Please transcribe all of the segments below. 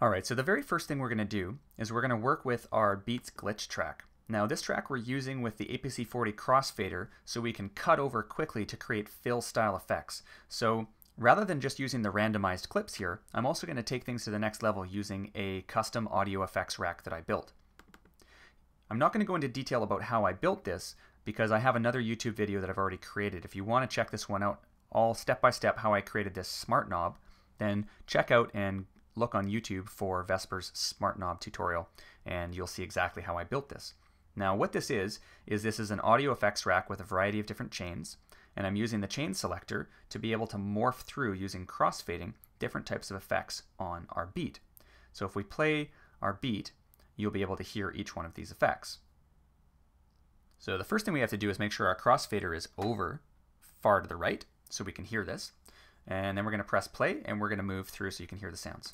Alright, so the very first thing we're going to do is we're going to work with our Beats glitch track. Now this track we're using with the APC40 crossfader so we can cut over quickly to create fill style effects. So rather than just using the randomized clips here, I'm also going to take things to the next level using a custom audio effects rack that I built. I'm not going to go into detail about how I built this because I have another YouTube video that I've already created. If you want to check this one out, all step by step how I created this smart knob, then check out and look on YouTube for Vesper's Smart Knob tutorial and you'll see exactly how I built this. Now what this is, is this is an audio effects rack with a variety of different chains and I'm using the chain selector to be able to morph through using crossfading different types of effects on our beat. So if we play our beat, you'll be able to hear each one of these effects. So the first thing we have to do is make sure our crossfader is over far to the right so we can hear this. And then we're going to press play and we're going to move through so you can hear the sounds.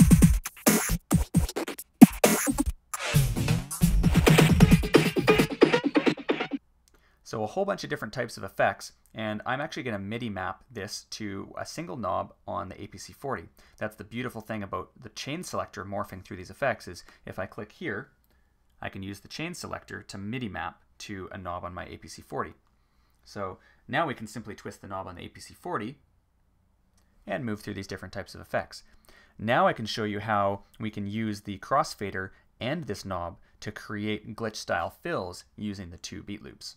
So a whole bunch of different types of effects, and I'm actually going to MIDI map this to a single knob on the APC40. That's the beautiful thing about the chain selector morphing through these effects is if I click here, I can use the chain selector to MIDI map to a knob on my APC40. So now we can simply twist the knob on the APC40 and move through these different types of effects. Now I can show you how we can use the crossfader and this knob to create glitch style fills using the two beat loops.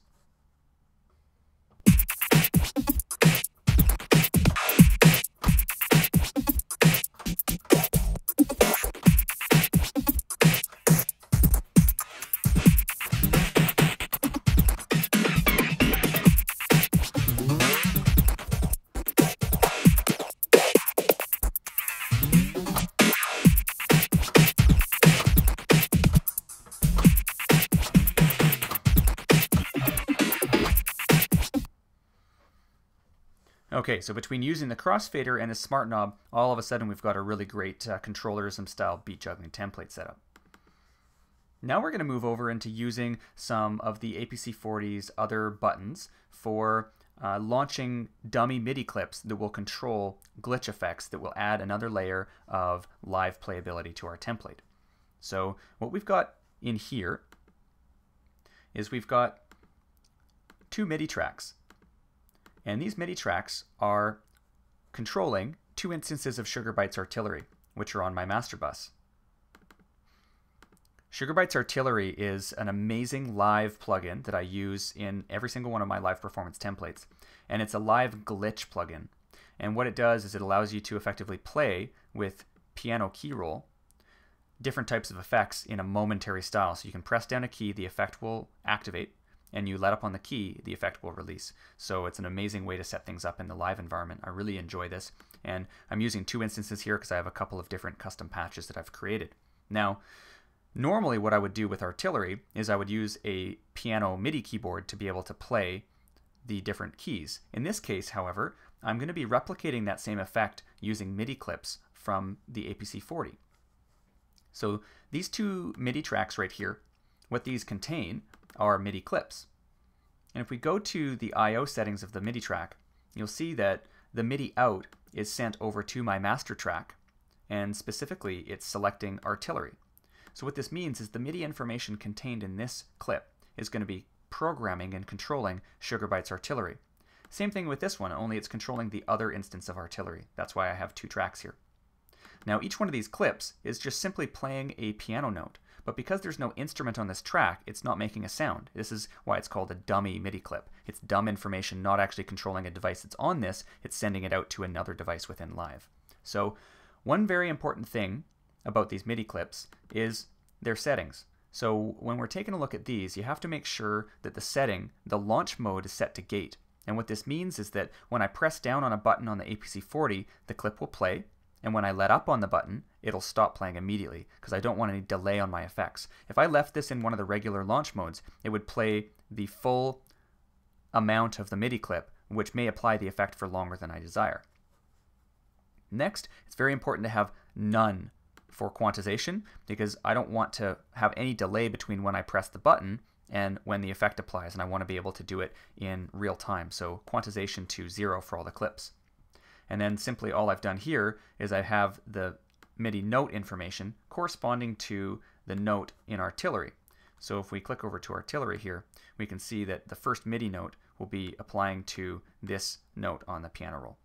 Okay, so between using the crossfader and the smart knob, all of a sudden we've got a really great uh, controllerism style beat juggling template setup. Now we're going to move over into using some of the APC40's other buttons for uh, launching dummy MIDI clips that will control glitch effects that will add another layer of live playability to our template. So what we've got in here is we've got two MIDI tracks. And these MIDI tracks are controlling two instances of Sugar Bytes Artillery, which are on my master bus. Sugar Bytes Artillery is an amazing live plugin that I use in every single one of my live performance templates. And it's a live glitch plugin. And what it does is it allows you to effectively play with piano key roll different types of effects in a momentary style. So you can press down a key, the effect will activate, and you let up on the key, the effect will release. So it's an amazing way to set things up in the live environment. I really enjoy this. And I'm using two instances here because I have a couple of different custom patches that I've created. Now, normally what I would do with Artillery is I would use a piano MIDI keyboard to be able to play the different keys. In this case, however, I'm going to be replicating that same effect using MIDI clips from the APC40. So these two MIDI tracks right here, what these contain are MIDI clips. And if we go to the I.O. settings of the MIDI track, you'll see that the MIDI out is sent over to my master track, and specifically it's selecting artillery. So what this means is the MIDI information contained in this clip is going to be programming and controlling Sugar Bytes artillery. Same thing with this one, only it's controlling the other instance of artillery. That's why I have two tracks here. Now each one of these clips is just simply playing a piano note, but because there's no instrument on this track, it's not making a sound. This is why it's called a dummy MIDI clip. It's dumb information not actually controlling a device that's on this, it's sending it out to another device within Live. So one very important thing about these MIDI clips is their settings. So when we're taking a look at these, you have to make sure that the setting, the launch mode is set to gate. And what this means is that when I press down on a button on the APC40, the clip will play, and when I let up on the button, it'll stop playing immediately because I don't want any delay on my effects. If I left this in one of the regular launch modes, it would play the full amount of the MIDI clip, which may apply the effect for longer than I desire. Next, it's very important to have none for quantization because I don't want to have any delay between when I press the button and when the effect applies, and I want to be able to do it in real time. So quantization to zero for all the clips. And then simply all I've done here is I have the MIDI note information corresponding to the note in artillery. So if we click over to artillery here, we can see that the first MIDI note will be applying to this note on the piano roll.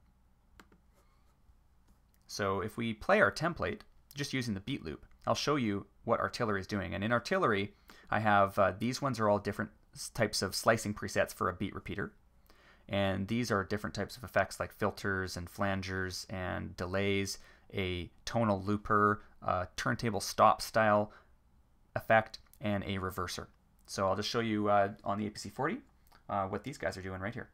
So if we play our template, just using the beat loop, I'll show you what artillery is doing. And in artillery, I have uh, these ones are all different types of slicing presets for a beat repeater. And these are different types of effects like filters and flangers and delays, a tonal looper, a turntable stop style effect, and a reverser. So I'll just show you uh, on the APC 40 uh, what these guys are doing right here.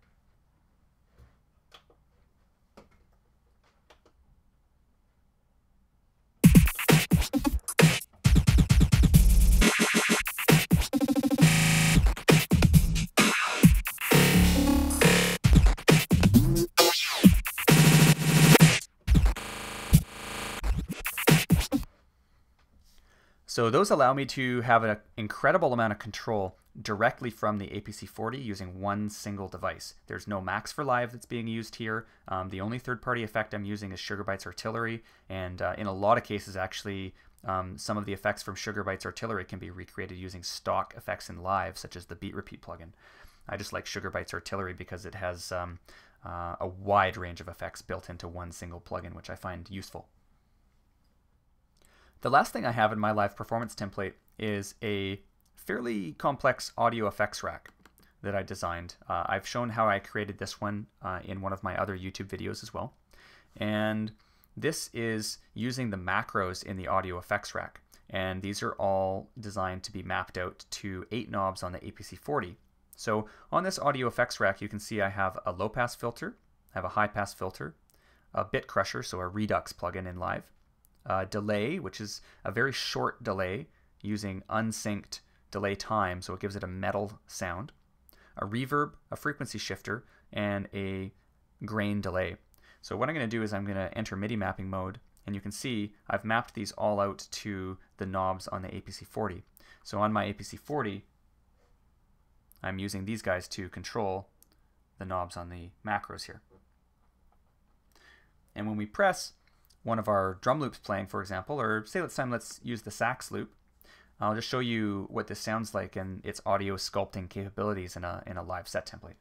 So those allow me to have an incredible amount of control directly from the APC40 using one single device. There's no Max for Live that's being used here. Um, the only third-party effect I'm using is Sugar Bytes Artillery, and uh, in a lot of cases, actually, um, some of the effects from Sugar Bytes Artillery can be recreated using stock effects in Live, such as the Beat Repeat plugin. I just like Sugar Bytes Artillery because it has um, uh, a wide range of effects built into one single plugin, which I find useful. The last thing I have in my live performance template is a fairly complex audio effects rack that I designed. Uh, I've shown how I created this one uh, in one of my other YouTube videos as well. And this is using the macros in the audio effects rack. And these are all designed to be mapped out to eight knobs on the APC40. So on this audio effects rack, you can see I have a low pass filter, I have a high pass filter, a bit crusher, so a Redux plugin in live, uh, delay, which is a very short delay using unsynced delay time, so it gives it a metal sound, a reverb, a frequency shifter, and a grain delay. So what I'm going to do is I'm going to enter MIDI mapping mode, and you can see I've mapped these all out to the knobs on the APC40. So on my APC40, I'm using these guys to control the knobs on the macros here. And when we press, one of our drum loops playing, for example, or say let's time let's use the sax loop. I'll just show you what this sounds like and its audio sculpting capabilities in a, in a live set template.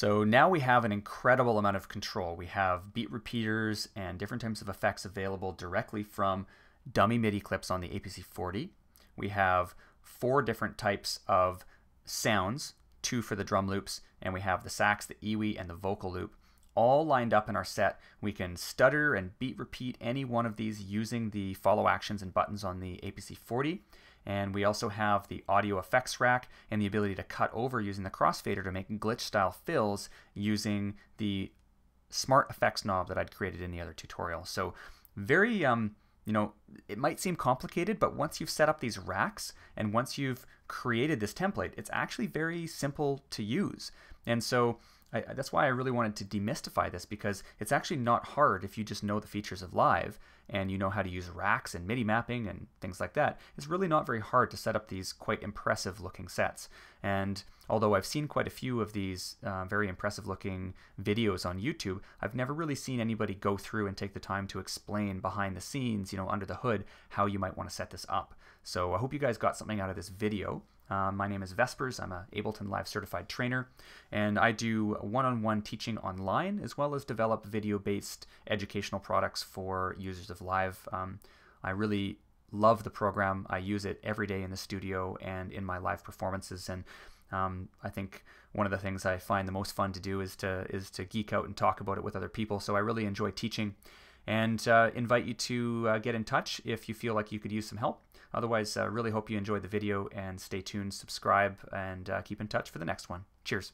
So now we have an incredible amount of control. We have beat repeaters and different types of effects available directly from dummy MIDI clips on the APC40. We have four different types of sounds, two for the drum loops, and we have the sax, the EWI, and the vocal loop all lined up in our set. We can stutter and beat repeat any one of these using the follow actions and buttons on the APC40. And we also have the audio effects rack and the ability to cut over using the crossfader to make glitch style fills using the smart effects knob that I'd created in the other tutorial. So very, um, you know, it might seem complicated, but once you've set up these racks and once you've created this template, it's actually very simple to use. And so I, that's why I really wanted to demystify this because it's actually not hard if you just know the features of Live and you know how to use racks and MIDI mapping and things like that. It's really not very hard to set up these quite impressive looking sets. And although I've seen quite a few of these uh, very impressive looking videos on YouTube, I've never really seen anybody go through and take the time to explain behind the scenes, you know, under the hood, how you might want to set this up. So I hope you guys got something out of this video. Uh, my name is Vespers. I'm a Ableton Live certified trainer, and I do one-on-one teaching online as well as develop video-based educational products for users of Live. Um, I really love the program. I use it every day in the studio and in my live performances, and um, I think one of the things I find the most fun to do is to is to geek out and talk about it with other people. So I really enjoy teaching, and uh, invite you to uh, get in touch if you feel like you could use some help. Otherwise, uh, really hope you enjoyed the video and stay tuned, subscribe, and uh, keep in touch for the next one. Cheers.